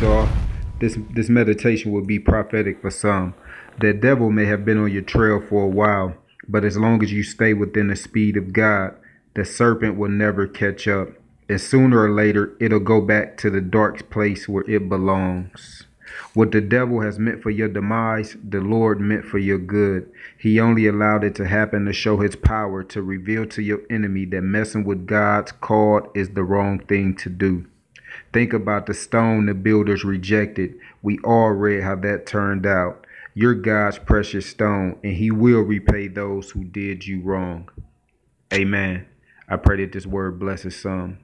Esau. This this meditation will be prophetic for some. The devil may have been on your trail for a while, but as long as you stay within the speed of God, the serpent will never catch up. And sooner or later, it'll go back to the dark place where it belongs. What the devil has meant for your demise, the Lord meant for your good. He only allowed it to happen to show his power, to reveal to your enemy that messing with God's cause is the wrong thing to do. Think about the stone the builders rejected. We all read how that turned out. You're God's precious stone, and he will repay those who did you wrong. Amen. I pray that this word blesses some.